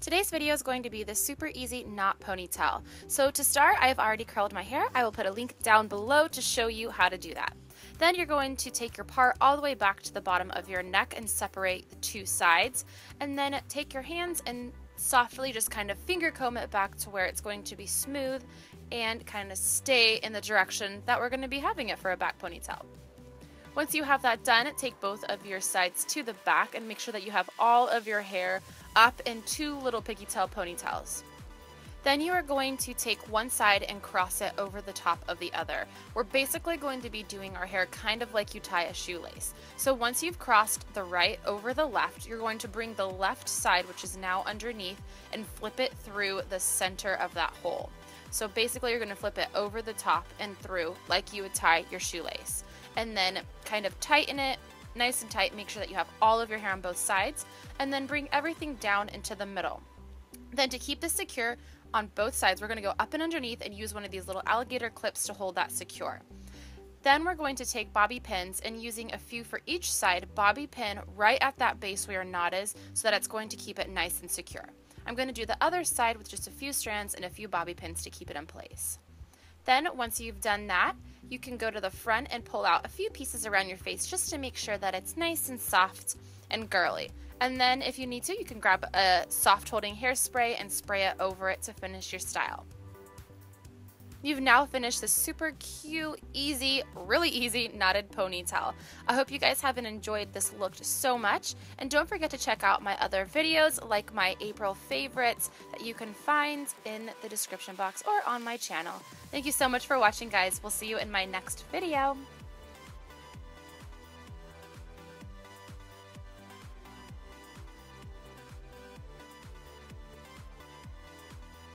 Today's video is going to be the super easy knot ponytail. So to start, I've already curled my hair. I will put a link down below to show you how to do that. Then you're going to take your part all the way back to the bottom of your neck and separate the two sides. And then take your hands and softly just kind of finger comb it back to where it's going to be smooth and kind of stay in the direction that we're going to be having it for a back ponytail. Once you have that done, take both of your sides to the back and make sure that you have all of your hair up in two little pigtail ponytails. Then you are going to take one side and cross it over the top of the other. We're basically going to be doing our hair kind of like you tie a shoelace. So once you've crossed the right over the left, you're going to bring the left side, which is now underneath, and flip it through the center of that hole. So basically you're going to flip it over the top and through like you would tie your shoelace and then kind of tighten it nice and tight. Make sure that you have all of your hair on both sides and then bring everything down into the middle. Then to keep this secure on both sides, we're going to go up and underneath and use one of these little alligator clips to hold that secure. Then we're going to take bobby pins and using a few for each side, bobby pin right at that base where your knot is so that it's going to keep it nice and secure. I'm going to do the other side with just a few strands and a few bobby pins to keep it in place. Then once you've done that, you can go to the front and pull out a few pieces around your face just to make sure that it's nice and soft and girly. And then if you need to, you can grab a soft holding hairspray and spray it over it to finish your style. You've now finished this super cute, easy, really easy knotted ponytail. I hope you guys haven't enjoyed this look so much. And don't forget to check out my other videos like my April favorites that you can find in the description box or on my channel. Thank you so much for watching guys. We'll see you in my next video.